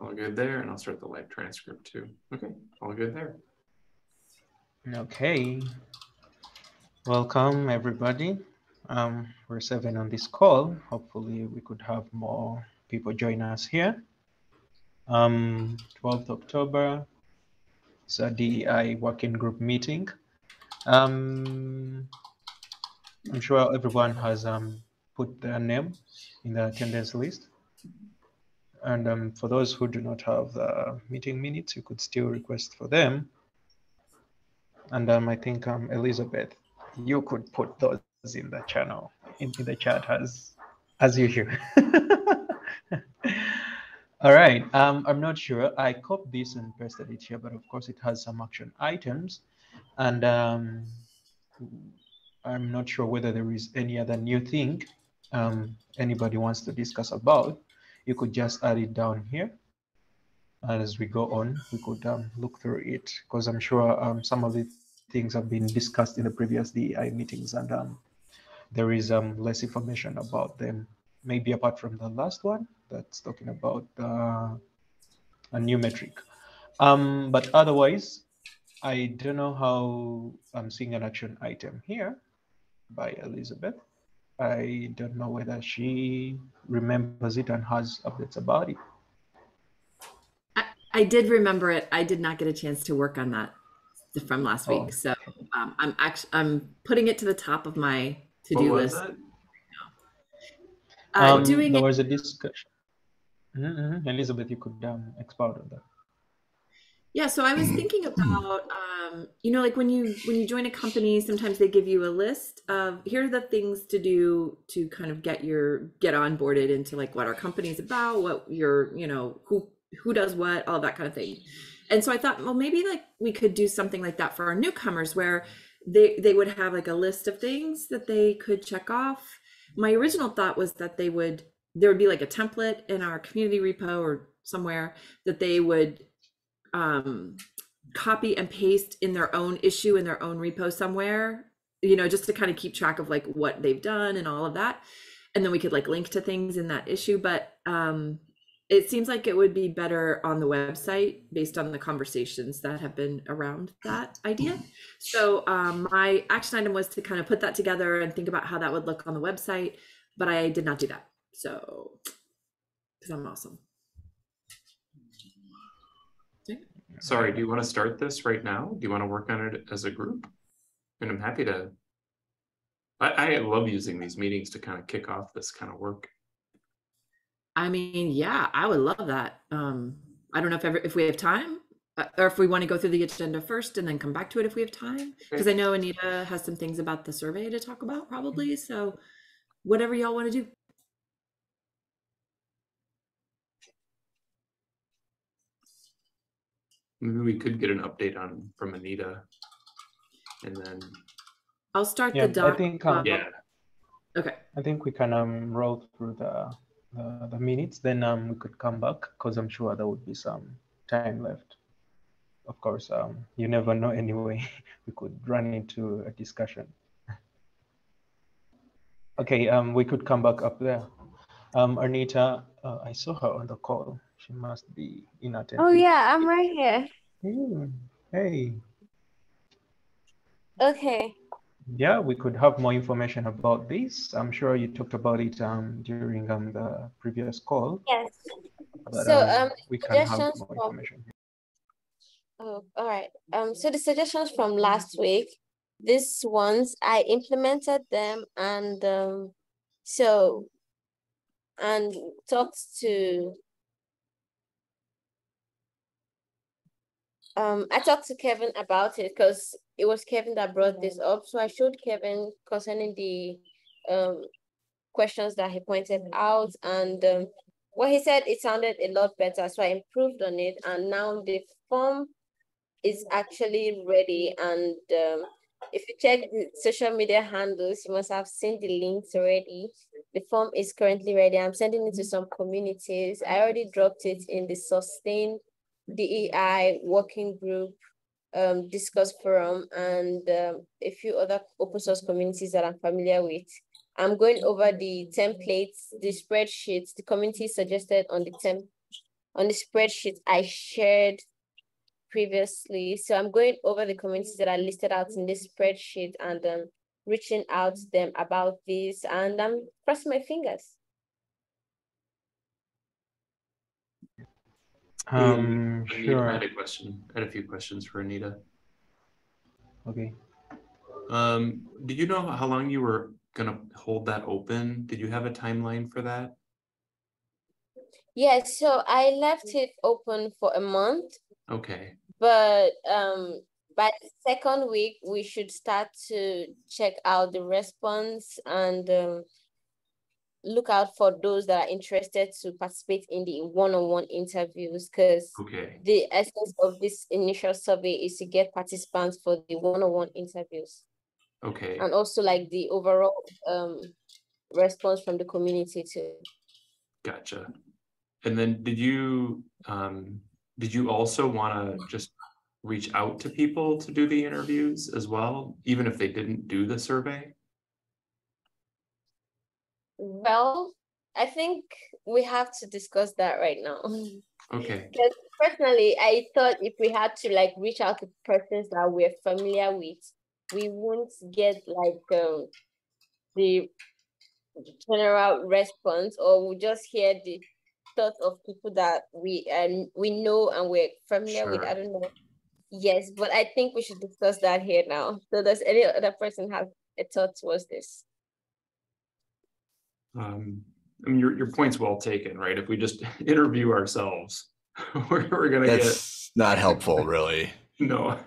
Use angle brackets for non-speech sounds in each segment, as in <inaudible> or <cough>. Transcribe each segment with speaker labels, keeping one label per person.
Speaker 1: All good there, and I'll start the live transcript too. Okay, all good there.
Speaker 2: Okay. Welcome, everybody. Um, we're seven on this call. Hopefully, we could have more people join us here. Um, 12th October, it's a DEI working group meeting. Um, I'm sure everyone has um, put their name in the attendance list. And um, for those who do not have the meeting minutes, you could still request for them. And um, I think um, Elizabeth, you could put those in the channel, in, the chat as, as usual. <laughs> All right, um, I'm not sure. I copied this and pasted it here, but of course it has some action items. And um, I'm not sure whether there is any other new thing um, anybody wants to discuss about. You could just add it down here. And as we go on, we could um, look through it because I'm sure um, some of the things have been discussed in the previous DEI meetings and um, there is um, less information about them, maybe apart from the last one that's talking about uh, a new metric. Um, but otherwise, I don't know how I'm seeing an action item here by Elizabeth. I don't know whether she remembers it and has updates about it.
Speaker 3: I, I did remember it. I did not get a chance to work on that from last
Speaker 2: Oh,
Speaker 3: week. So um, I'm actually I'm putting it to the top of my to-do
Speaker 1: What was
Speaker 3: list.
Speaker 1: that?
Speaker 3: Uh,
Speaker 2: Um,
Speaker 3: doing
Speaker 2: there was a discussion. Mhm, mhm. Elizabeth, you could um, expound on that.
Speaker 3: Yeah. So I was thinking <clears throat> about, um, you know, like when you when you join a company, sometimes they give you a list of here are the things to do to kind of get your get onboarded into like what our company's about, what your you know who who does what, all that kind of thing. And so I thought, well, maybe like we could do something like that for our newcomers, where they they would have like a list of things that they could check off. My original thought was that they would there would be like a template in our community repo or somewhere that they would um, copy and paste in their own issue in their own repo somewhere you know just to kind of keep track of like what they've done and all of that. And then we could like link to things in that issue but um it seems like it would be better on the website based on the conversations that have been around that idea. So um my action item was to kind of put that together and think about how that would look on the website but i did not do that so because i'm awesome
Speaker 1: Sorry, do you want to start this right now? Do you want to work on it as a group? And I'm happy to. I, I love using these meetings to kind of kick off this kind of work.
Speaker 3: I mean, yeah, I would love that. Um, I don't know if ever if we have time, uh, or if we want to go through the agenda first and then come back to it if we have time. Because I know Anita has some things about the survey to talk about, probably. So, whatever y'all want to do.
Speaker 1: Maybe we could get an update on from Anita. And then,
Speaker 3: I'll start
Speaker 2: Yeah,
Speaker 3: the
Speaker 2: I
Speaker 3: doc.
Speaker 2: think um,
Speaker 3: uh,
Speaker 1: yeah,
Speaker 3: Okay.
Speaker 2: I think we can um, roll through the the, the minutes. Then um, we could come back because I'm sure there would be some time left. Of course, um, you never know. <laughs> Anyway, we could run into a discussion. Okay, um, we could come back up there. Um, Anita, uh, I saw her on the call. She must be inattentive.
Speaker 4: Oh yeah, I'm right here.
Speaker 2: Hmm, Hey,
Speaker 4: Okay.
Speaker 2: yeah, we could have more information about this. I'm sure you talked about it um, during um, the previous call.
Speaker 4: Yes.
Speaker 2: But
Speaker 4: So,
Speaker 2: um,
Speaker 4: um,
Speaker 2: we can have
Speaker 4: suggestions
Speaker 2: more
Speaker 4: from-
Speaker 2: information.
Speaker 4: Oh, all right. Um, so the suggestions from last week, these ones I implemented them and um, so and talked to um I talked to Kevin about it because it was Kevin that brought this up. So I showed Kevin concerning the um questions that he pointed out and um what he said it sounded a lot better. So I improved on it and now the form is actually ready and um if you check the social media handles, you must have seen the links already. The form is currently ready. I'm sending it to some communities. I already dropped it in the Sustain DEI working group, um, discuss forum, and um, a few other open source communities that I'm familiar with. I'm going over the templates, the spreadsheets the community suggested on the temp on the spreadsheet I shared previously. So I'm going over the communities that are listed out in this spreadsheet and um, reaching out to them about this and I'm crossing my fingers.
Speaker 2: Um,
Speaker 1: Anita, I
Speaker 2: sure.
Speaker 1: had a question. I had a few questions for Anita.
Speaker 2: Okay.
Speaker 1: Um, do you know how long you were gonna hold that open? Did you have a timeline for that?
Speaker 4: Yeah, so I left it open for a month,
Speaker 1: Okay,
Speaker 4: but um by the second week we should start to check out the response and um, look out for those that are interested to participate in the one-on-one interviews because
Speaker 1: okay,
Speaker 4: the essence of this initial survey is to get participants for the one-on-one interviews
Speaker 1: okay,
Speaker 4: and also like the overall um response from the community too.
Speaker 1: gotcha. And then did you, um, did you also wanna just reach out to people to do the interviews as well, even if they didn't do the survey?
Speaker 4: Well, I think we have to discuss that right now.
Speaker 1: Okay,
Speaker 4: Because personally, I thought if we had to like reach out to persons that we're familiar with, we won't get like um the general response, or we just hear the thoughts of people that we um we know and we're familiar with. I don't know. Yes, but I think we should discuss that here now. So does any other person have a thought towards this?
Speaker 1: Um, I mean, your, your point's well taken, right? If we just <laughs> interview ourselves, <laughs> we're, we're gonna get.
Speaker 5: Not helpful, <laughs> really.
Speaker 1: No,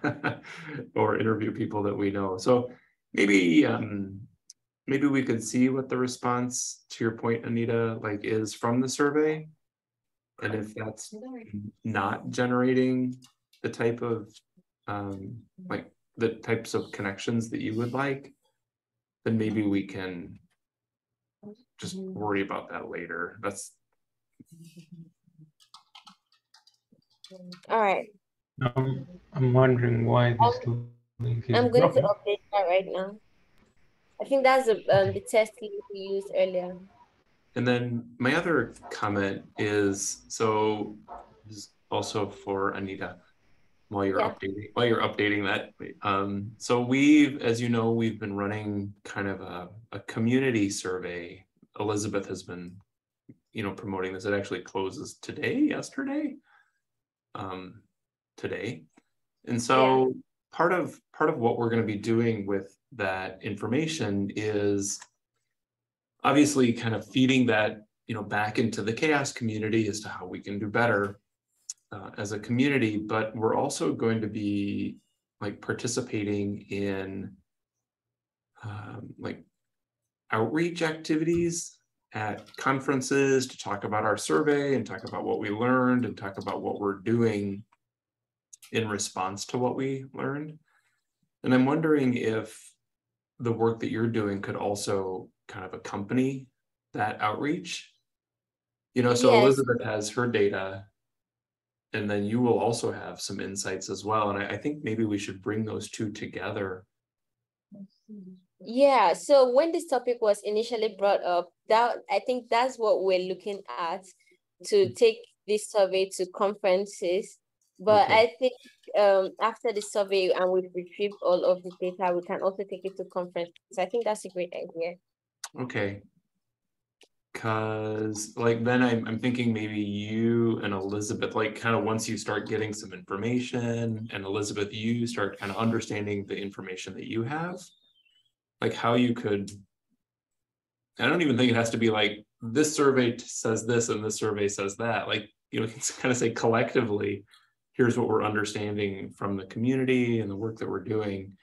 Speaker 1: or interview people that we know. So maybe, um, maybe we could see what the response to your point, Anita, like is from the survey. And if that's not generating the type of, um, like the types of connections that you would like, then maybe we can just worry about that later. That's,
Speaker 4: All right,
Speaker 2: Um, I'm wondering why this link is
Speaker 4: I'm going to update that right now. I think that's the um the test link we used earlier.
Speaker 1: And then my other comment is, so is also for Anita. While you're
Speaker 4: Yeah.
Speaker 1: updating, while you're updating that, um, so we've, as you know, we've been running kind of a, a community survey. Elizabeth has been, you know, promoting this. It actually closes today, yesterday. Um, today. And so part of, part of what we're gonna be doing with that information is obviously kind of feeding that you know back into the CHAOSS community as to how we can do better uh, as a community but we're also going to be like participating in um, like outreach activities at conferences to talk about our survey and talk about what we learned and talk about what we're doing in response to what we learned and i'm wondering if the work that you're doing could also kind of accompany that outreach. You know, so
Speaker 4: Yes.
Speaker 1: Elizabeth has her data. And then you will also have some insights as well. And I, I think maybe we should bring those two together.
Speaker 4: Yeah, so when this topic was initially brought up, that I think that's what we're looking at to take this survey to conferences. But
Speaker 1: Okay.
Speaker 4: I think um after the survey and we've retrieved all of the data, we can also take it to conferences. I think that's a great idea.
Speaker 1: Okay. Cause like then I'm I'm thinking maybe you and Elizabeth, like kind of once you start getting some information and Elizabeth, you start kind of understanding the information that you have. Like how you could. I don't even think it has to be like this survey says this and this survey says that, like, you know, can kind of say collectively. Here's what we're understanding from the community and the work that we're doing.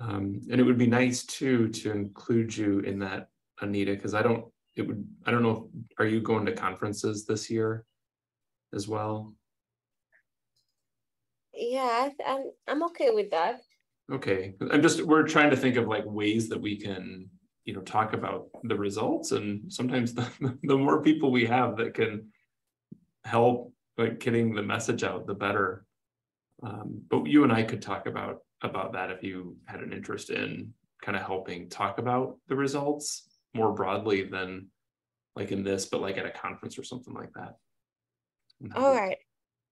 Speaker 1: Um, and it would be nice too to include you in that Anita, because I don't, it would, I don't know, are you going to conferences this year as well?
Speaker 4: Yeah, I- I'm I'm okay with that.
Speaker 1: Okay, I'm just, we're trying to think of like ways that we can, you know, talk about the results and sometimes <laughs> the, the more people we have that can help like getting the message out, the better. Um, but you and I could talk about, about that if you had an interest in kind of helping talk about the results more broadly than like in this, but like at a conference or something like that.
Speaker 4: All right.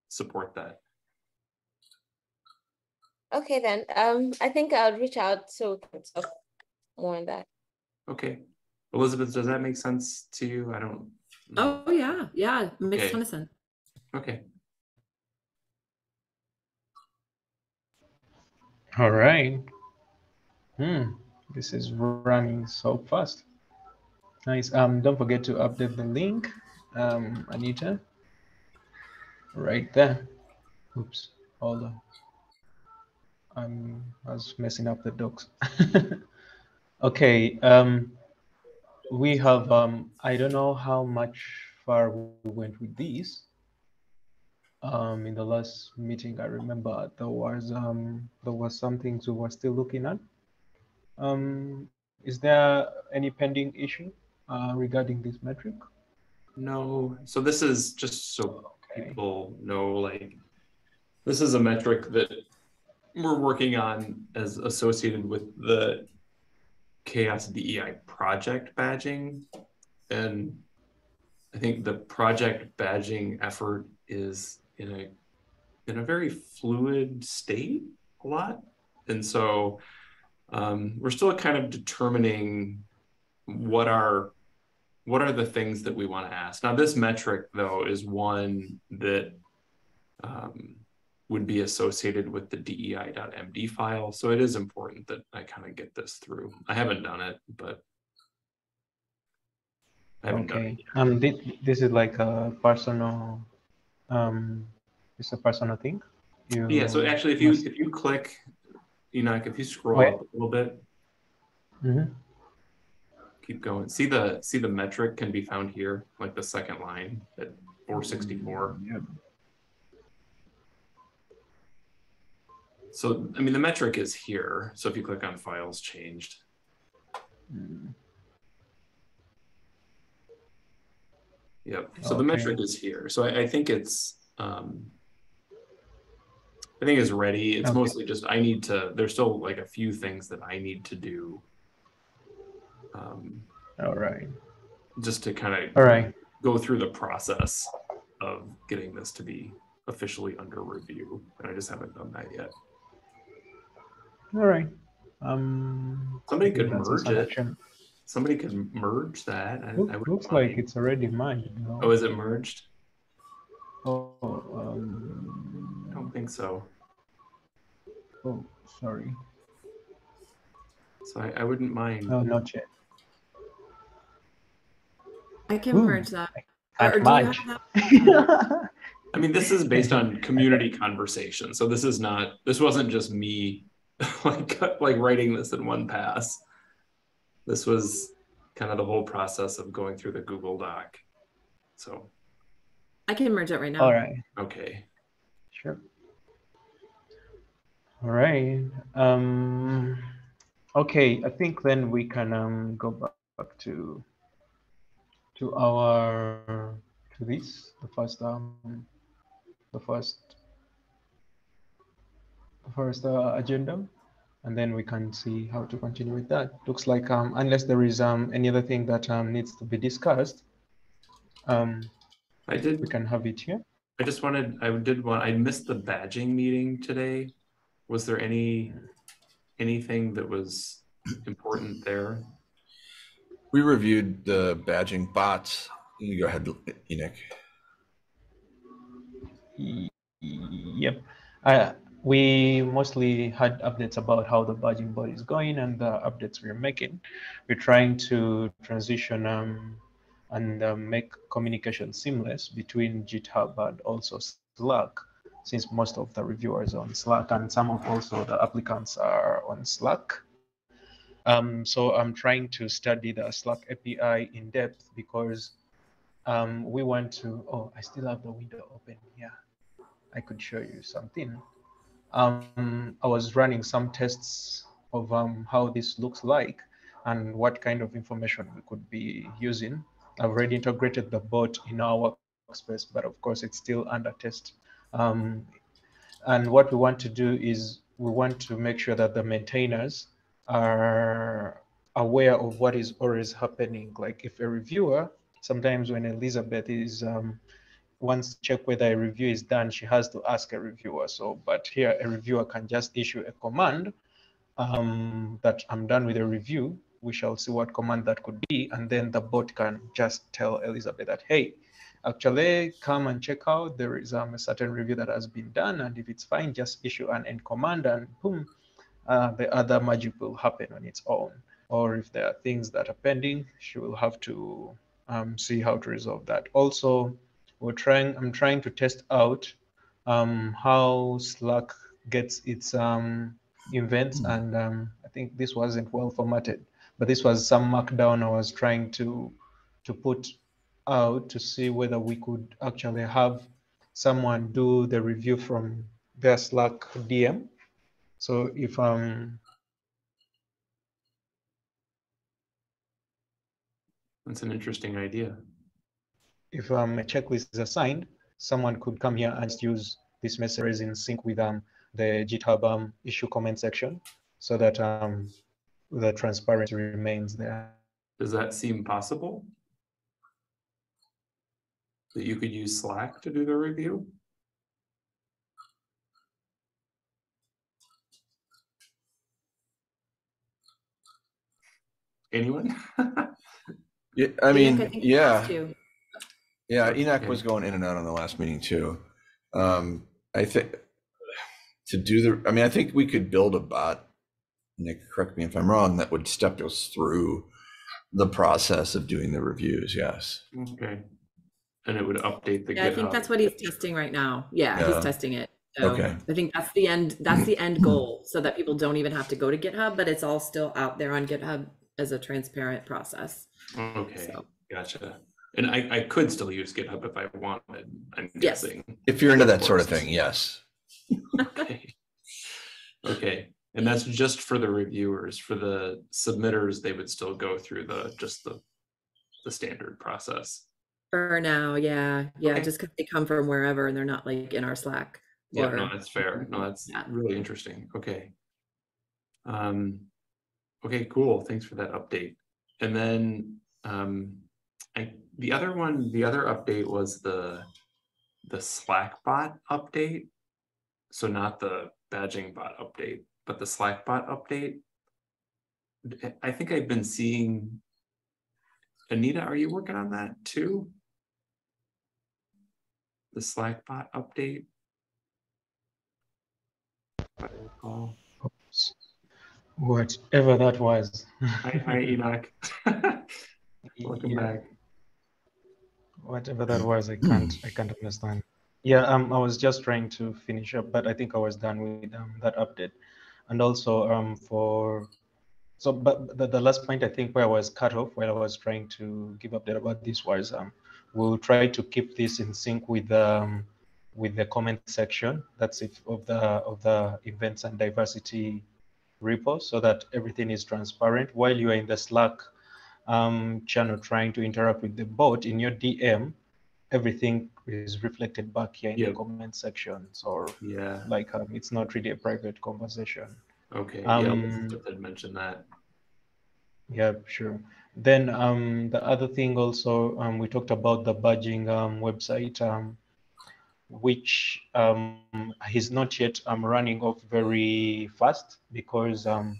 Speaker 1: Support that.
Speaker 4: Okay then. Um, I think I'll reach out so we can talk more on that.
Speaker 1: Okay. Elizabeth, does that make sense to you? I don't. know.
Speaker 3: Oh yeah, yeah, makes
Speaker 1: Okay.
Speaker 3: ton of sense.
Speaker 1: Okay.
Speaker 2: All right. Hmm. This is running so fast. Nice. Um, don't forget to update the link, um, Anita. Right there. Oops. Hold on. I'm, I was messing up the docs. <laughs> okay. Um, we have. Um, I don't know how much far we went with these. Um, in the last meeting, I remember there was um, there was some things we were still looking at. Um, is there any pending issue uh, regarding this metric?
Speaker 1: No. So this is just so
Speaker 2: Okay.
Speaker 1: people know like this is a metric that we're working on as associated with the CHAOSS DEI project badging. And I think the project badging effort is in a in a very fluid state a lot. And so um, we're still kind of determining what are what are the things that we want to ask. Now this metric though is one that um, would be associated with the dei.md file so it is important that i kind of get this through i haven't done it but i haven't done
Speaker 2: Okay.
Speaker 1: it yet.
Speaker 2: Um, thi- this is like a personal. Um, it's a personal thing. You
Speaker 1: yeah so actually if you
Speaker 2: must-
Speaker 1: if you click you know if you scroll
Speaker 2: Wait.
Speaker 1: up a little bit
Speaker 2: Mhm.
Speaker 1: keep going see the see the metric can be found here like the second line at 464
Speaker 2: Yep.
Speaker 1: So, I mean, the metric is here. So if you click on files changed,
Speaker 2: Mm.
Speaker 1: yep. So the metric is here. So I, I think it's, um, I think it's ready. It's
Speaker 2: Okay.
Speaker 1: mostly just, I need to, there's still like a few things that I need to do. Um,
Speaker 2: All right.
Speaker 1: just to kind of
Speaker 2: All right.
Speaker 1: go through the process of getting this to be officially under review. And I just haven't done that yet.
Speaker 2: All right. Um,
Speaker 1: Somebody could merge it. Somebody could merge that. I,
Speaker 2: Look-
Speaker 1: I would
Speaker 2: looks like it's already mined. No?
Speaker 1: Oh, is it merged?
Speaker 2: Oh, um,
Speaker 1: I don't think so.
Speaker 2: oh, sorry.
Speaker 1: So I, I wouldn't mind.
Speaker 2: No, not yet.
Speaker 3: I can
Speaker 2: Ooh,
Speaker 3: merge that.
Speaker 2: Can't
Speaker 3: Or
Speaker 2: merge.
Speaker 3: that? <laughs>
Speaker 1: I mean, this is based on community conversation. So this is not, this wasn't just me <laughs> like, like writing this in one pass. This was kind of the whole process of going through the Google Doc. So,
Speaker 3: I can merge it right now.
Speaker 2: All right.
Speaker 1: okay.
Speaker 2: Sure. All right. Um, okay, I think then we can um, go back, back to to our to this the first um the first the first uh, agenda, and then we can see how to continue with that. Looks like um unless there is um any other thing that um needs to be discussed, um
Speaker 1: I did,
Speaker 2: we can have it here.
Speaker 1: I just wanted, I did want, I missed the badging meeting today. Was there any, anything that was important there?
Speaker 5: We reviewed the badging bots. You go ahead, Enoch.
Speaker 2: Y- Yep. Uh, we mostly had updates about how the badging board is going and the updates we're making. We're trying to transition um, and uh, make communication seamless between GitHub and also Slack, since most of the reviewers are on Slack and some of also the applicants are on Slack. Um, so I'm trying to study the Slack API in depth because um, we want to, oh, I still have the window open. Yeah, I could show you something. Um, I was running some tests of um, how this looks like and what kind of information we could be using. I've already integrated the bot in our workspace, but of course it's still under test. Um, and what we want to do is we want to make sure that the maintainers are aware of what is always happening. Like if a reviewer, sometimes when Elizabeth is um, once check whether a review is done, she has to ask a reviewer. So, but here a reviewer can just issue a command um, that I'm done with a review. We shall see what command that could be. And then the bot can just tell Elizabeth that, hey, actually come and check out. There is um, a certain review that has been done. And if it's fine, just issue an end command and boom, uh, the other magic will happen on its own. Or if there are things that are pending, she will have to um, see how to resolve that. Also, we're trying, I'm trying to test out um, how Slack gets its um, events. And um, I think this wasn't well formatted, but this was some markdown I was trying to, to put out to see whether we could actually have someone do the review from their Slack DM. So if um
Speaker 1: That's an interesting idea.
Speaker 2: If um, a checklist is assigned, someone could come here and use this message in sync with um, the GitHub um, issue comment section so that um, the transparency remains there.
Speaker 1: Does that seem possible? That you could use Slack to do the review? Anyone? <laughs>
Speaker 5: Yeah, I mean,
Speaker 3: think you
Speaker 5: yeah,
Speaker 3: have to.
Speaker 5: Yeah. Enoch
Speaker 1: Okay.
Speaker 5: was going in and out on the last meeting too. Um, I think to do the, I mean, I think we could build a bot. Nick, correct me if I'm wrong. That would step us through the process of doing the reviews. Yes.
Speaker 1: Okay. And it would update the
Speaker 3: Yeah, I think
Speaker 1: GitHub.
Speaker 3: that's what he's testing right now. Yeah,
Speaker 5: Yeah.
Speaker 3: he's testing it. So
Speaker 5: Okay.
Speaker 3: I think that's the end. That's the end goal, so that people don't even have to go to GitHub, but it's all still out there on GitHub as a transparent process.
Speaker 1: Okay,
Speaker 3: So
Speaker 1: gotcha. And I, I could still use GitHub if I wanted, I'm
Speaker 3: Yes.
Speaker 1: guessing.
Speaker 5: If you're into that sort of thing, yes.
Speaker 1: Okay. Okay, and that's just for the reviewers. For the submitters, they would still go through the, just the, the standard process.
Speaker 3: for now, yeah, yeah,
Speaker 1: Okay.
Speaker 3: just because they come from wherever and they're not like in our Slack.
Speaker 1: Yeah, no, that's fair. No, that's
Speaker 3: Yeah.
Speaker 1: really interesting. Okay. Um, okay, cool. Thanks for that update. And then, um, I, the other one, the other update was the, the Slack bot update. So not the badging bot update, but the Slack bot update. I think I've been seeing. Anita, are you working on that too? The Slack bot update? if I recall.
Speaker 2: Oops. Whatever that was.
Speaker 1: Hi, hi Enoch. <laughs> Welcome
Speaker 2: Yeah.
Speaker 1: back.
Speaker 2: Whatever that was, I can't, I can't understand. Yeah, um, I was just trying to finish up, but I think I was done with um, that update. And also um, for, so, but the, the last point I think where I was cut off while I was trying to give update about this was um, we'll try to keep this in sync with um, with the comment section. That's it of the of the events and diversity repo, so that everything is transparent. While you are in the Slack um, channel trying to interact with the bot in your DM, everything is reflected back here in
Speaker 1: Yeah.
Speaker 2: the comment section. So
Speaker 1: Yeah,
Speaker 2: like um, it's not really a private conversation.
Speaker 1: okay, yeah,
Speaker 2: Um,
Speaker 1: Elizabeth had mentioned that.
Speaker 2: Yeah, sure. Then um, the other thing also, um, we talked about the badging um, website, um, which um, is not yet um, running off very fast because um,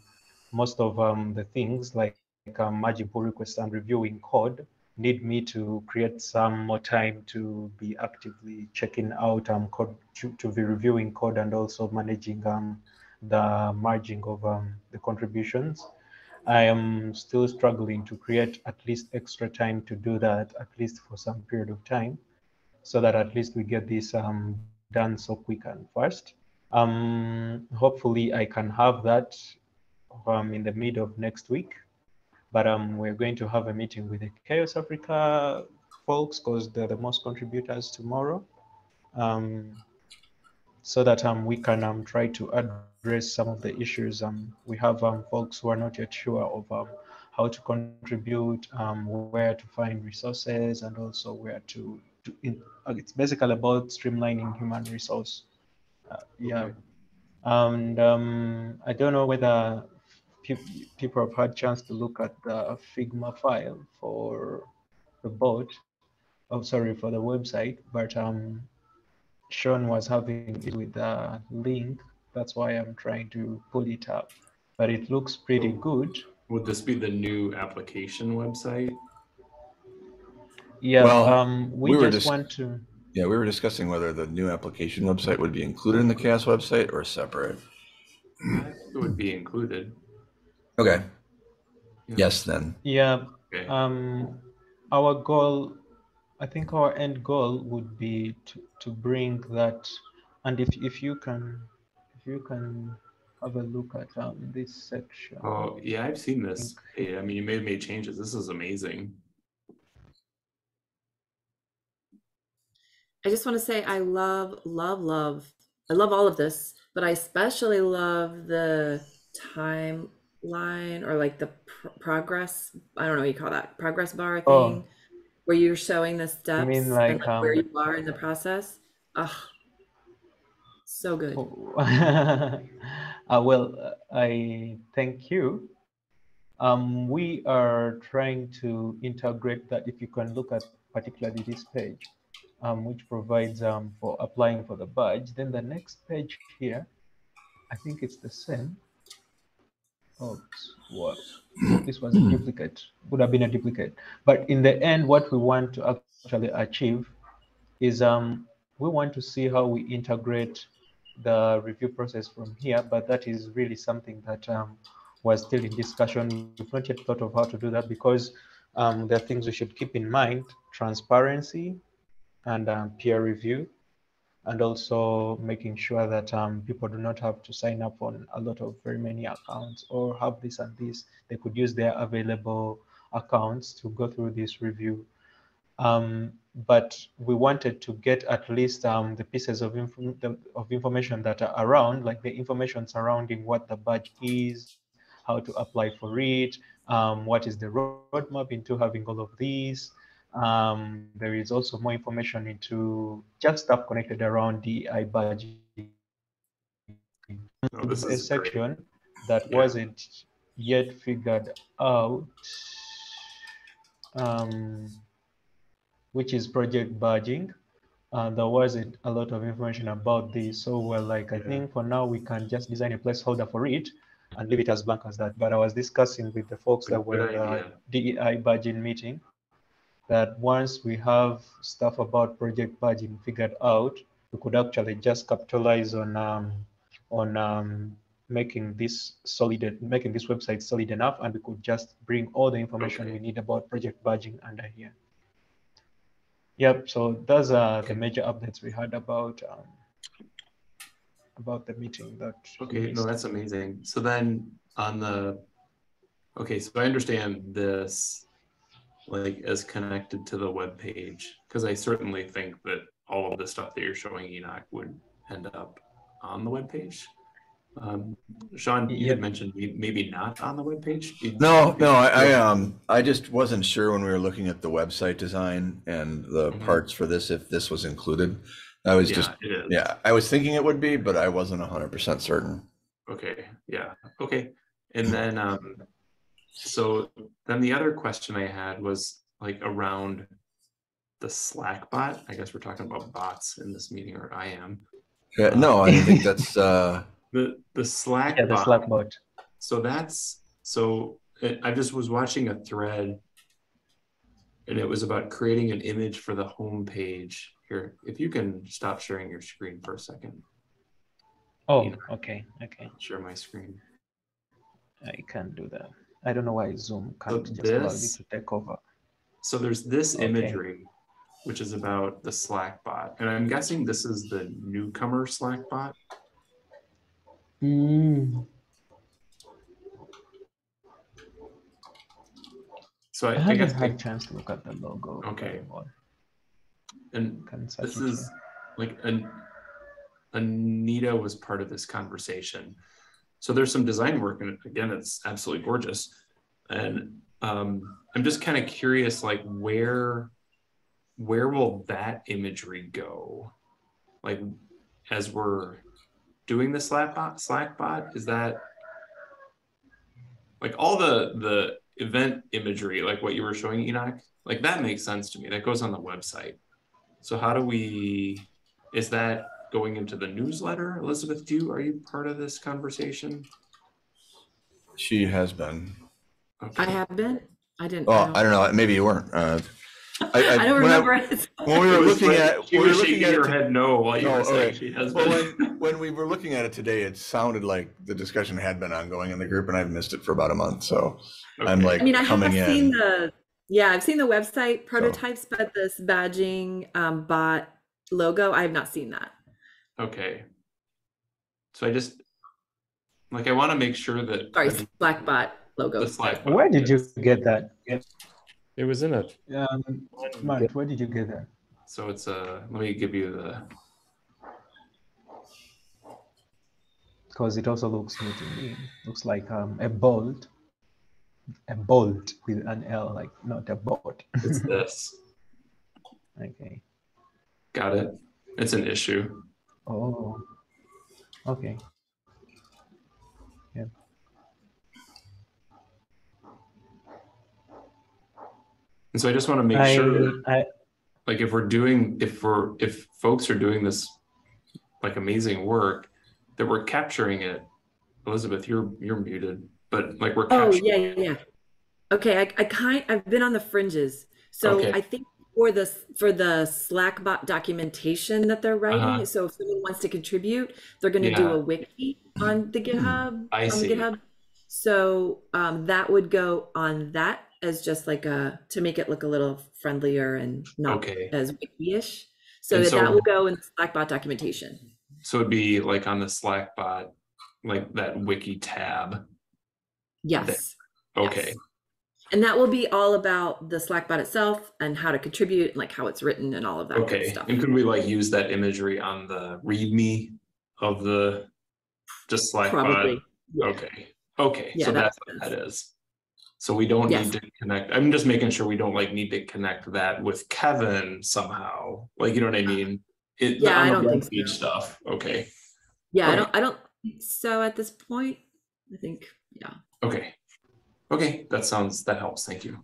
Speaker 2: most of um, the things like, um, merging pull requests and reviewing code need me to create some more time to be actively checking out um, code, to, to be reviewing code and also managing um, the merging of um, the contributions. I am still struggling to create at least extra time to do that, at least for some period of time, so that at least we get this um, done so quick and fast. Um, hopefully, I can have that um, in the mid of next week. But um, we're going to have a meeting with the CHAOSS Africa folks because they're the most contributors tomorrow. Um, so that um, we can um, try to address some of the issues. Um, we have um, folks who are not yet sure of um, how to contribute, um, where to find resources, and also where to. to in, uh, it's basically about streamlining human resource. Uh, yeah,
Speaker 1: Okay.
Speaker 2: and um, I don't know whether people have had chance to look at the Figma file for the board. oh sorry for the website, but um, Sean was having it with the link. That's why I'm trying to pull it up, but it looks pretty good.
Speaker 1: Would this be the new application website?
Speaker 2: Yeah,
Speaker 5: Well,
Speaker 2: um, we,
Speaker 5: we were
Speaker 2: just
Speaker 5: just-
Speaker 2: want to.
Speaker 5: Yeah, we were discussing whether the new application website would be included in the CHAOSS website or separate.
Speaker 1: I think It would be included.
Speaker 5: Okay.
Speaker 1: Yeah.
Speaker 5: Yes, then.
Speaker 2: Yeah,
Speaker 1: Okay.
Speaker 2: um, our goal, I think our end goal would be to, to bring that, and if if you can, if you can have a look at um, this section.
Speaker 1: Oh, yeah, I've seen this. Hey, I mean, you may have made changes. This is amazing.
Speaker 3: I just want to say I love, love, love. I love all of this, but I especially love the timeline or like the pr- progress. I don't know what you call that progress bar thing,
Speaker 2: Oh.
Speaker 3: where you're showing the steps
Speaker 2: mean
Speaker 3: and
Speaker 2: like,
Speaker 3: like where
Speaker 2: um,
Speaker 3: you are in the process. Ah, so good.
Speaker 2: Oh, <laughs> uh, well, uh, I thank you. Um, we are trying to integrate that. If you can look at particularly this page, um, which provides um, for applying for the badge, then the next page here, I think it's the same. Oops, what? This was a duplicate. Would have been a duplicate. But in the end, what we want to actually achieve is um, we want to see how we integrate the review process from here, but that is really something that um, was still in discussion. We've not yet thought of how to do that because um, there are things we should keep in mind, transparency and um, peer review, and also making sure that um, people do not have to sign up on a lot of very many accounts or have this and this. They could use their available accounts to go through this review. Um, but we wanted to get at least um, the pieces of, the- of information that are around, like the information surrounding what the badge is, how to apply for it, um, what is the roadmap into having all of these. Um, there is also more information into just stuff connected around DEI badging.
Speaker 1: Oh, this
Speaker 2: a
Speaker 1: is great.
Speaker 2: section that
Speaker 1: Yeah.
Speaker 2: wasn't yet figured out, um, which is project badging. Uh, there wasn't a lot of information about this, so we're like, I think for now we can just design a placeholder for it and leave it as blank as that. But I was discussing with the folks
Speaker 1: Good-
Speaker 2: that were at the DEI badging meeting that once we have stuff about project badging figured out, we could actually just capitalize on um, on um, making this solid, making this website solid enough, and we could just bring all the information
Speaker 1: Okay.
Speaker 2: we need about project badging under here. Yep. So those are
Speaker 1: Okay.
Speaker 2: the major updates we had about um, about the meeting. That
Speaker 1: Okay, no, that's amazing. So then on the, okay, so I understand this like as connected to the web page because I certainly think that all of the stuff that you're showing Enoch would end up on the web page. Um, Sean, you
Speaker 2: Yep.
Speaker 1: had mentioned maybe not on the web page.
Speaker 5: No, no, I, I um I just wasn't sure when we were looking at the website design and the
Speaker 1: Mhm.
Speaker 5: parts for this if this was included. I was
Speaker 1: Yeah,
Speaker 5: just yeah, I was thinking it would be, but I wasn't hundred percent certain.
Speaker 1: Okay, yeah, okay. And then, um, so then the other question I had was like around the Slack bot. I guess we're talking about bots in this meeting, or I am.
Speaker 5: Yeah, no, I think that's uh <laughs>
Speaker 1: The the Slack
Speaker 2: yeah, the
Speaker 1: bot.
Speaker 2: Slack bot.
Speaker 1: So that's so I I just was watching a thread and it was about creating an image for the home page. Here, if you can stop sharing your screen for a second,
Speaker 2: Oh,
Speaker 1: Yeah.
Speaker 2: okay, okay.
Speaker 1: share my screen.
Speaker 2: I can't do that. I don't know why Zoom can't
Speaker 1: So
Speaker 2: just allow you
Speaker 1: this-
Speaker 2: to take over.
Speaker 1: So there's this
Speaker 2: Okay.
Speaker 1: imagery, which is about the Slack bot, and I'm guessing this is the newcomer Slack bot.
Speaker 2: Mm.
Speaker 1: So I,
Speaker 2: I
Speaker 1: I guess,
Speaker 2: had a chance to look at the logo.
Speaker 1: Okay. and this is like an Anita was part of this conversation. So there's some design work, and again, it's absolutely gorgeous. And um, I'm just kind of curious, like where where will that imagery go? Like as we're doing the Slack bot, Slack bot, is that like all the the event imagery, like what you were showing, Enoch, like that makes sense to me. That goes on the website. So how do we? Is that going into the newsletter? Elizabeth, do you are you part of this conversation?
Speaker 5: She has been.
Speaker 3: I have been. I didn't.
Speaker 5: Oh, I don't know. Maybe you weren't. Uh,
Speaker 3: I, I, <laughs> don't
Speaker 5: when I-
Speaker 3: remember. it.
Speaker 5: when we were looking
Speaker 1: like-
Speaker 5: at,
Speaker 1: she
Speaker 5: we were
Speaker 1: was
Speaker 5: looking
Speaker 1: shaking
Speaker 5: at it
Speaker 1: her
Speaker 5: to-
Speaker 1: head no while you
Speaker 5: Oh,
Speaker 1: were saying
Speaker 5: okay.
Speaker 1: she has
Speaker 5: Well,
Speaker 1: been.
Speaker 5: when, when we were looking at it today, it sounded like the discussion had been ongoing in the group, and I've missed it for about a month. So I'm like
Speaker 3: I mean, I have
Speaker 5: coming
Speaker 3: seen
Speaker 5: in.
Speaker 3: the yeah, I've seen the website prototypes, but this badging um, bot logo, I have not seen that.
Speaker 1: Okay. So I just like I want to make sure that
Speaker 3: Sorry, Slackbot logo.
Speaker 1: the Slack.
Speaker 2: Where did you get that?
Speaker 6: It was in a
Speaker 2: Um, Matt, where did you get that?
Speaker 1: So it's a. Let me give you the.
Speaker 2: Because it also looks new to me. Looks like um, a bolt, a bolt with an L, like not a boat.
Speaker 1: It's <laughs> this.
Speaker 2: okay.
Speaker 1: Got it. It's an issue.
Speaker 2: Oh. Okay. Yeah.
Speaker 1: And so I just want to make
Speaker 2: I,
Speaker 1: sure
Speaker 2: I
Speaker 1: like if we're doing if we're if folks are doing this like amazing work that we're capturing it elizabeth you're you're muted but like we're
Speaker 3: Oh yeah, yeah, yeah. Okay, I, I kind I've been on the fringes, so
Speaker 1: Okay.
Speaker 3: I think for the for the Slackbot documentation that they're writing.
Speaker 1: Uh-huh.
Speaker 3: So if someone wants to contribute, they're going to do a wiki on the GitHub.
Speaker 1: I
Speaker 3: on
Speaker 1: see.
Speaker 3: GitHub. So um, that would go on that as just like a to make it look a little friendlier and not
Speaker 1: Okay.
Speaker 3: as wiki-ish. So
Speaker 1: And
Speaker 3: that that will go in the Slackbot documentation.
Speaker 1: so it'd be like on the slack bot like that wiki tab
Speaker 3: Yes.
Speaker 1: okay
Speaker 3: Yes. And that will be all about the Slackbot itself and how to contribute and like how it's written and all of that good
Speaker 1: okay
Speaker 3: stuff.
Speaker 1: and could we like use that imagery on the readme of the just slack
Speaker 3: Probably.
Speaker 1: bot okay okay
Speaker 3: Yeah,
Speaker 1: so
Speaker 3: that
Speaker 1: that's what that is so we don't
Speaker 3: Yes.
Speaker 1: need to connect i'm just making sure we don't like need to connect that with kevin somehow like you know what i uh-huh. mean it
Speaker 3: Yeah, I
Speaker 1: the
Speaker 3: don't think so.
Speaker 1: stuff okay
Speaker 3: Yeah, I don't I don't think so at this point. I think yeah.
Speaker 1: okay okay that sounds that helps thank you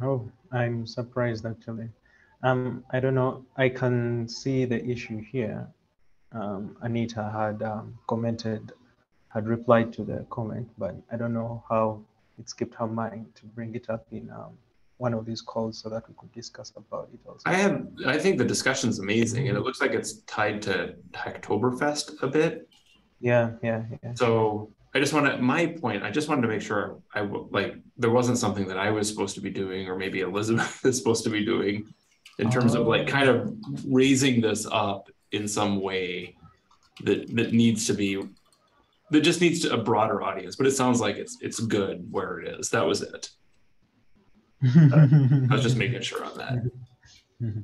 Speaker 2: Oh, I'm surprised actually. Um, I don't know. I can see the issue here. Um, Anita had um, commented, had replied to the comment, but I don't know how it skipped her mind to bring it up in um, one of these calls so that we could discuss about it also.
Speaker 1: i have i think the discussion's amazing and it looks like it's tied to Hacktoberfest a bit
Speaker 2: Yeah, yeah, yeah.
Speaker 1: So I just want to, my point, I just wanted to make sure I w- like, there wasn't something that I was supposed to be doing, or maybe Elizabeth <laughs> is supposed to be doing in terms of like kind of raising this up in some way that, that needs to be, that just needs to a broader audience, but it sounds like it's, it's good where it is. That was it. <laughs> I was just making sure on that. Mm-hmm. Mm-hmm.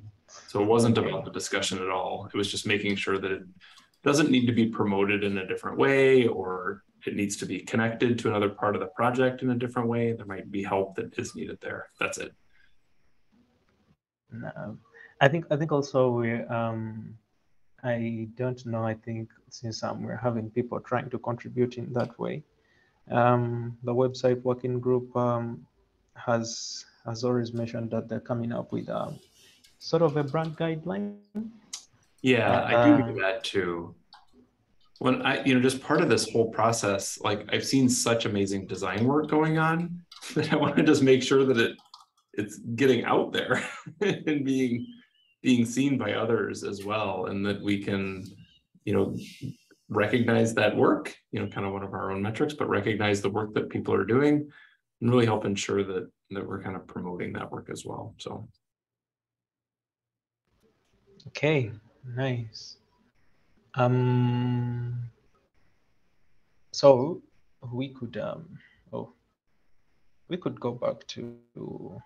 Speaker 1: So it wasn't about the discussion at all. It was just making sure that it doesn't need to be promoted in a different way or it needs to be connected to another part of the project in a different way. There might be help that is needed there. That's it.
Speaker 2: No, I think I think also we um I don't know. I think since um, we're having people trying to contribute in that way, um, the website working group um, has has always mentioned that they're coming up with um, sort of a brand guideline.
Speaker 1: Yeah, I do
Speaker 2: Uh,
Speaker 1: do that too. When I, you know, just part of this whole process, like I've seen such amazing design work going on <laughs> that I want to just make sure that it it's getting out there <laughs> and being being seen by others as well, and that we can, you know, recognize that work, you know, kind of one of our own metrics, but recognize the work that people are doing and really help ensure that that we're kind of promoting that work as well. So
Speaker 2: Okay, nice. Um, so we could um, oh, we could go back to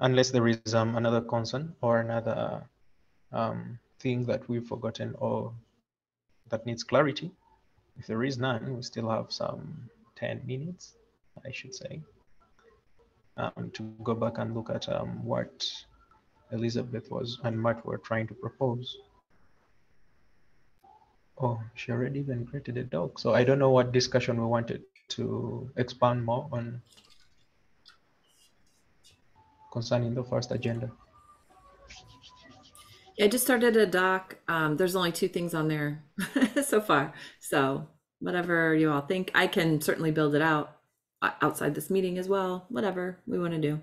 Speaker 2: unless there is um, another concern or another um, thing that we've forgotten or that needs clarity. If there is none, we still have some 10 minutes, I should say, um, to go back and look at um, what Elizabeth was and Matt were trying to propose. Oh, she already even created a doc. So I don't know what discussion we wanted to expand more on concerning the first agenda.
Speaker 3: I just started a doc. Um, there's only two things on there <laughs> so far. So whatever you all think, I can certainly build it out uh, outside this meeting as well. Whatever we want to do.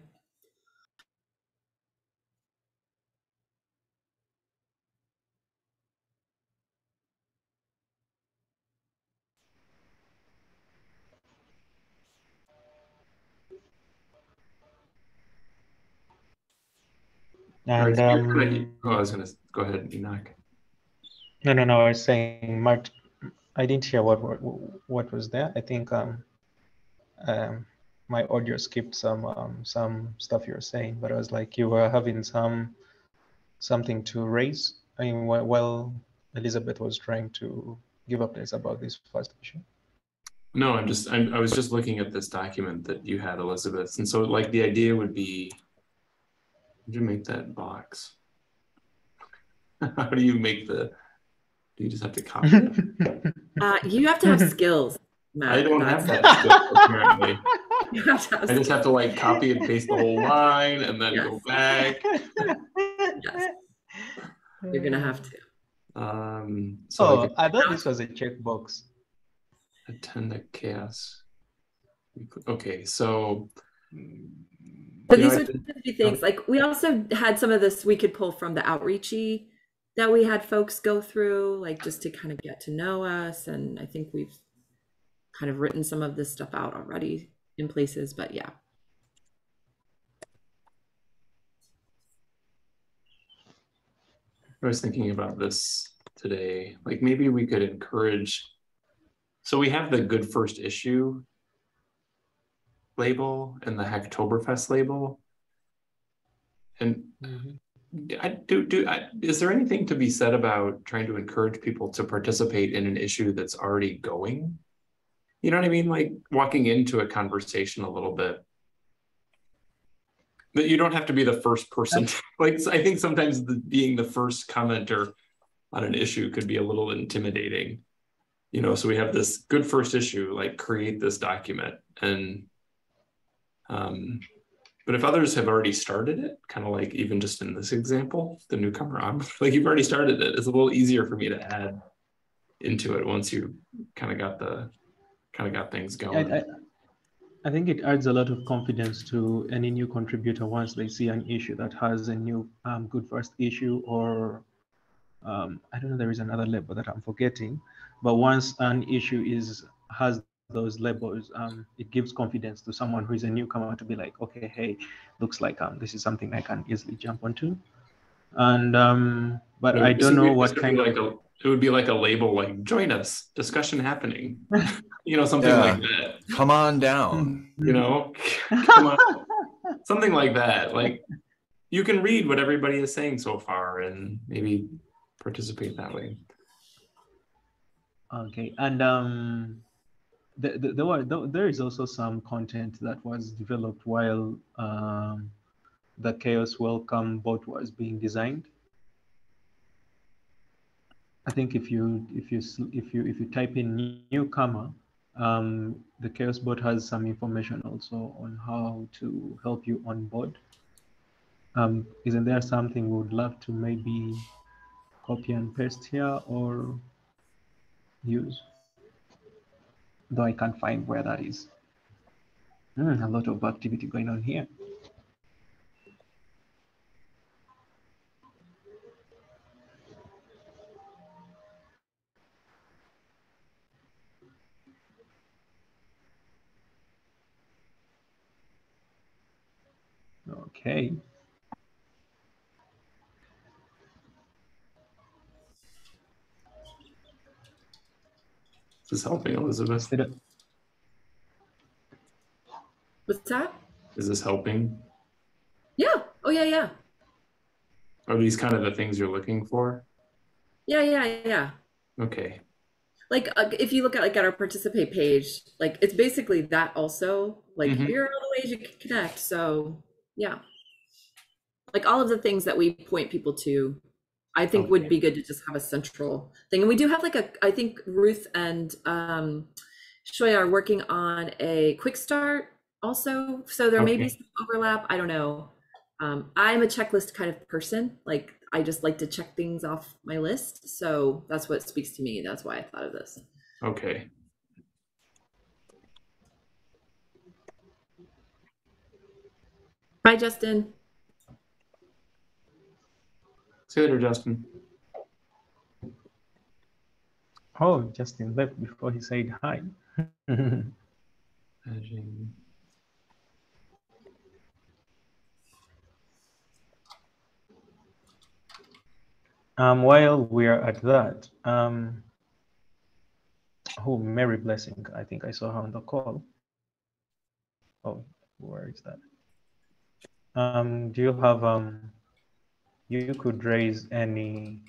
Speaker 2: And
Speaker 1: Or you're gonna-
Speaker 2: um,
Speaker 1: oh, I was gonna go ahead, and Enoch.
Speaker 2: no, no, no. I was saying, Mart, I didn't hear what what, what was there. I think um, um, my audio skipped some um, some stuff you were saying, but I was like, you were having some something to raise. I mean, while, while Elizabeth was trying to give updates about this first issue.
Speaker 1: No, I'm just, I'm, I was just looking at this document that you had, Elizabeth, and so like the idea would be. How'd you make that box? <laughs> How do you make the, do you just have to copy it? <laughs>
Speaker 3: Uh, you have to have skills. Matt.
Speaker 1: I don't have that skill, apparently. <laughs>
Speaker 3: Have have
Speaker 1: I just have to like copy and paste the whole line and then go back.
Speaker 3: Yes. You're gonna have to.
Speaker 1: Um, so
Speaker 2: Oh,
Speaker 1: I
Speaker 2: I thought this was a checkbox.
Speaker 1: attend the CHAOSS. Okay, so.
Speaker 3: But
Speaker 1: you know,
Speaker 3: these
Speaker 1: I
Speaker 3: are things. Like we also had some of this we could pull from the outreachy that we had folks go through, like just to kind of get to know us. And I think we've kind of written some of this stuff out already in places. But yeah.
Speaker 1: I was thinking about this today. Like maybe we could encourage. So we have the good first issue label and the Hacktoberfest label. And mm-hmm. I do do I, is there anything to be said about trying to encourage people to participate in an issue that's already going? You know what I mean? Like walking into a conversation a little bit. That you don't have to be the first person. To, <laughs> like I think sometimes the, being the first commenter on an issue could be a little intimidating. You know, so we have this good first issue, like create this document and um but if others have already started it, kind of like even just in this example, the newcomer I'm <laughs> like you've already started it, it's a little easier for me to add into it once you kind of got the kind of got things going.
Speaker 2: I, I, I think it adds a lot of confidence to any new contributor once they see an issue that has a new um, good first issue or um, I don't know there is another label that I'm forgetting, but once an issue is has those labels, um, it gives confidence to someone who is a newcomer to be like, okay, hey, looks like um, this is something I can easily jump onto. And um, but I don't know what kind
Speaker 1: be
Speaker 2: of
Speaker 1: like a, it would be like a label like join us, discussion happening. <laughs> you know, something
Speaker 5: Yeah.
Speaker 1: like that.
Speaker 5: Come on down.
Speaker 1: You know, <laughs> come on. something like that. Like you can read what everybody is saying so far and maybe participate that way.
Speaker 2: Okay, and um, the, the, there were there, there is also some content that was developed while um, the CHAOSS Welcome bot was being designed. I think if you if you if you if you type in newcomer, um, the CHAOSS bot has some information also on how to help you on board. Um, isn't there something we would love to maybe copy and paste here or use? Though I can't find where that is. Hmm, a lot of activity going on here. Okay.
Speaker 1: Is this helping, Elizabeth?
Speaker 2: Instead of-
Speaker 3: What's that?
Speaker 1: Is this helping?
Speaker 3: Yeah. Oh yeah, yeah.
Speaker 1: Are these kind of the things you're looking for?
Speaker 3: Yeah, yeah, yeah.
Speaker 1: Okay.
Speaker 3: Like uh, if you look at like at our participate page, like it's basically that also. Like
Speaker 1: Mhm.
Speaker 3: here are all the ways you can connect. So yeah. Like all of the things that we point people to, I think would be good to just have a central thing. And we do have like a I think Ruth and um Shoya are working on a quick start also. So there may be some overlap. I don't know. Um, I'm a checklist kind of person. Like I just like to check things off my list. So that's what speaks to me. That's why I thought of this.
Speaker 1: Okay.
Speaker 3: Bye, Justin.
Speaker 1: Later, Justin.
Speaker 2: Oh, Justin left before he said hi. <laughs> Um, while we're at that, um, oh, Mary Blessing, I think I saw her on the call. Oh, where is that? Um, do you have, um, you could raise any,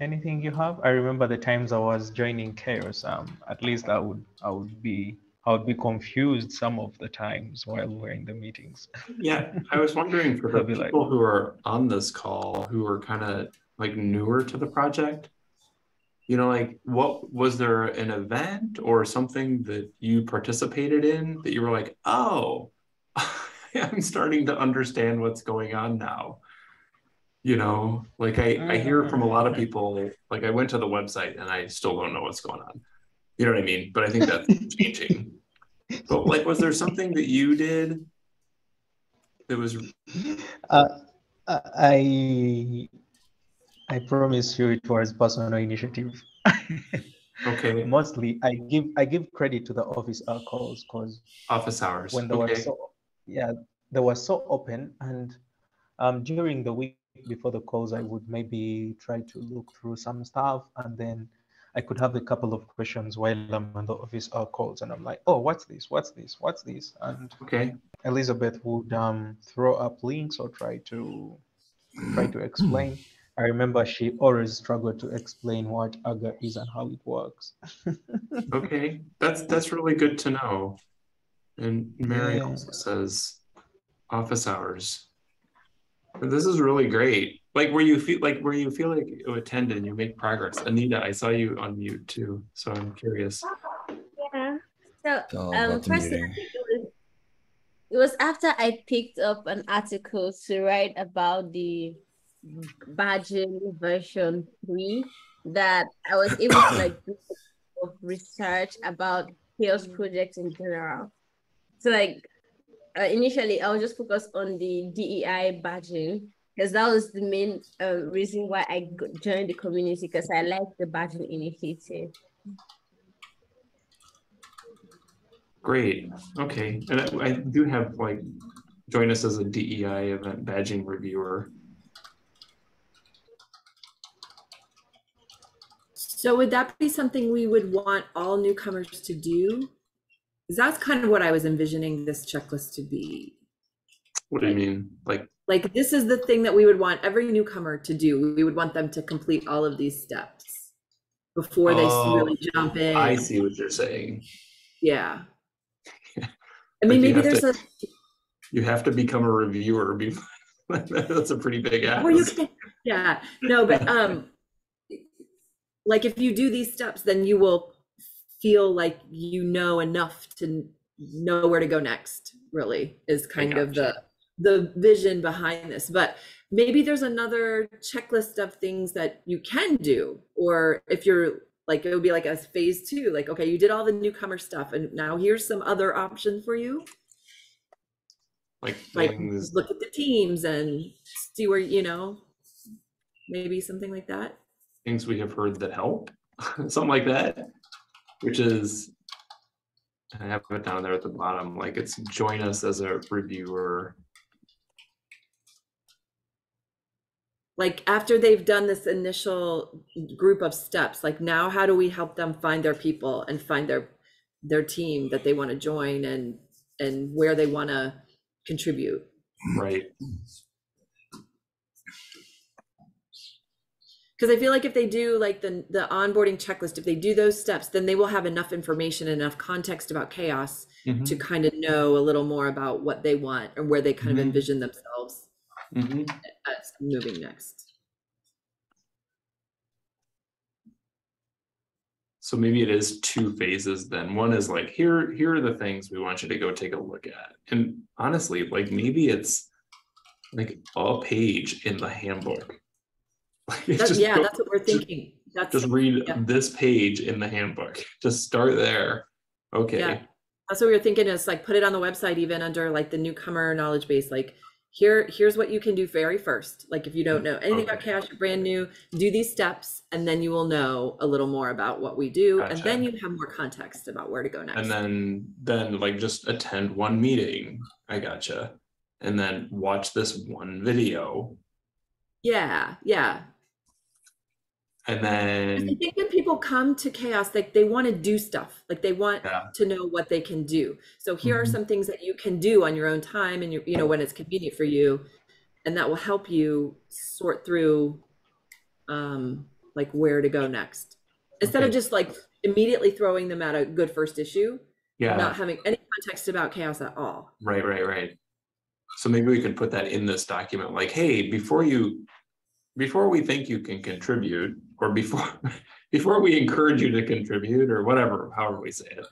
Speaker 2: anything you have? I remember the times I was joining CHAOSS, um, at least I would, I would be, I would be confused some of the times while we're in the meetings.
Speaker 1: Yeah, I was wondering for <laughs> the
Speaker 2: I'll like-
Speaker 1: people who are on this call who are kind of like newer to the project, you know, like what was there an event or something that you participated in that you were like, oh, <laughs> I'm starting to understand what's going on now. You know, like I, I hear from a lot of people, like I went to the website and I still don't know what's going on. You know what I mean? But I think that's <laughs> changing. But like, was there something that you did that was
Speaker 2: Uh, I I promise you it was personal initiative.
Speaker 1: okay? <laughs>
Speaker 2: Mostly, I give I give credit to the office calls because
Speaker 1: Office hours.
Speaker 2: when they were so yeah they were so open and um during the week before the calls I would maybe try to look through some stuff and then I could have a couple of questions while I'm on the office hour calls and I'm like oh what's this what's this what's this and
Speaker 1: Okay.
Speaker 2: Elizabeth would um, throw up links or try to try to explain. I remember she always struggled to explain what Augur is and how it works. <laughs>
Speaker 1: Okay. That's that's really good to know. And Mary
Speaker 2: Yeah.
Speaker 1: also says office hours. This is really great. Like where you feel like where you feel like you attend and you make progress. Anita, I saw you on mute too, so I'm curious.
Speaker 4: Yeah. So
Speaker 5: It's
Speaker 4: um,
Speaker 5: about
Speaker 4: first, I it was, it was after I picked up an article to write about the badging version three that I was able to like do a research about CHAOSS projects in general. So like uh, initially, I was just focused on the DEI badging because that was the main uh, reason why I joined the community because I like the badging initiative.
Speaker 1: Great. Okay. And I, I do have like join us as a DEI event badging reviewer.
Speaker 3: So would that be something we would want all newcomers to do? That's kind of what I was envisioning this checklist to be.
Speaker 1: What do you mean? Like
Speaker 3: Like this is the thing that we would want every newcomer to do. We would want them to complete all of these steps before they
Speaker 1: Oh,
Speaker 3: really jump in.
Speaker 1: I see what you're saying.
Speaker 3: Yeah. <laughs> I mean, maybe there's
Speaker 1: to-
Speaker 3: a
Speaker 1: You have to become a reviewer before <laughs> that's a pretty big ask.
Speaker 3: Or you can, yeah, no, but um, like if you do these steps, then you will feel like you know enough to know where to go next. Really, is kind of the the vision behind this. But maybe there's another checklist of things that you can do, or if you're like it would be like a phase two, like okay, you did all the newcomer stuff, and now here's some other option for you
Speaker 1: like
Speaker 3: like look at the teams and see where you know maybe something like that
Speaker 1: things we have heard that help, <laughs> something like that, which is I have it down there at the bottom. Like it's join us as a reviewer.
Speaker 3: like after they've done this initial group of steps like now how do we help them find their people and find their their team that they want to join and and where they want to contribute
Speaker 1: Right.
Speaker 3: Because i feel like if they do like the the onboarding checklist if they do those steps then they will have enough information enough context about CHAOSS
Speaker 1: Mhm,
Speaker 3: to kind of know a little more about what they want and where they kind
Speaker 1: Mhm.
Speaker 3: of envision themselves
Speaker 1: mhm.
Speaker 3: as moving next
Speaker 1: So maybe it is two phases then. One is like, here, here are the things we want you to go take a look at. And honestly, like maybe it's like a page in the handbook. Like,
Speaker 3: That-
Speaker 1: just
Speaker 3: yeah,
Speaker 1: go-
Speaker 3: that's what we're thinking. That's
Speaker 1: Just read
Speaker 3: yeah.
Speaker 1: this page in the handbook. Just start there. Okay.
Speaker 3: Yeah. that's what we were thinking is like put it on the website even under like the newcomer knowledge base like here here's what you can do very first like if you don't know anything about CHAOSS brand new do these steps and then you will know a little more about what we do and then you have more context about where to go next
Speaker 1: And then, then like just attend one meeting. I gotcha. And then watch this one video.
Speaker 3: yeah yeah
Speaker 1: And
Speaker 3: 'Cause I
Speaker 1: then,
Speaker 3: think when people come to CHAOSS, like they want to do stuff, like they want
Speaker 1: Yeah.
Speaker 3: to know what they can do. So here are
Speaker 2: Mhm.
Speaker 3: some things that you can do on your own time and you you know when it's convenient for you, and that will help you sort through, um, like where to go next, instead of just like immediately throwing them at a good first issue,
Speaker 1: yeah.
Speaker 3: not having any context about CHAOSS at all.
Speaker 1: Right, right, right. So maybe we could put that in this document, like, hey, before you, before we think you can contribute, or before, <laughs> before we encourage you to contribute, or whatever, however we say it.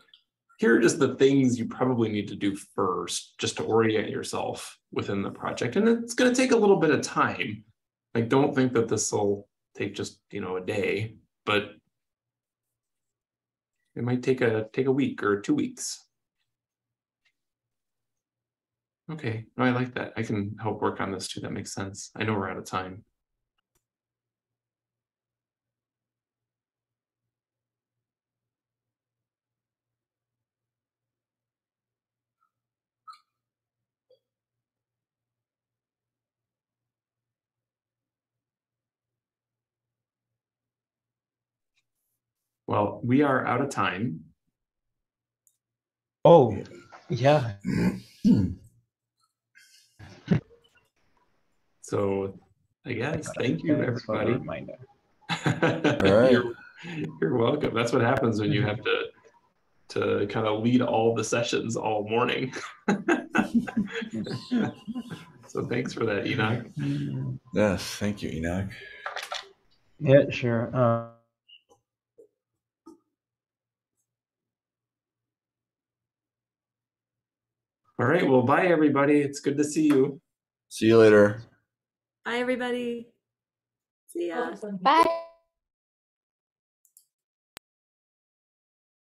Speaker 1: Here are just the things you probably need to do first, just to orient yourself within the project, and it's gonna take a little bit of time. Like, don't think that this will take just, you know, a day, but. It might take a, take a week or two weeks. Okay, no, I like that. I can help work on this too. That makes sense. I know we're out of time. Well, we are out of time.
Speaker 2: Oh, yeah.
Speaker 1: So I guess, thank you,
Speaker 2: Thanks for the
Speaker 1: everybody.
Speaker 2: reminder. <laughs>
Speaker 5: right.
Speaker 1: You're, you're welcome. That's what happens when you have to to kind of lead all the sessions all morning. <laughs> so thanks for that, Enoch.
Speaker 5: Yes, thank you, Enoch.
Speaker 2: Yeah, sure. Uh,
Speaker 1: All right, well, bye everybody. It's good to see you.
Speaker 5: See you later.
Speaker 3: Bye, everybody. See ya.
Speaker 4: Bye.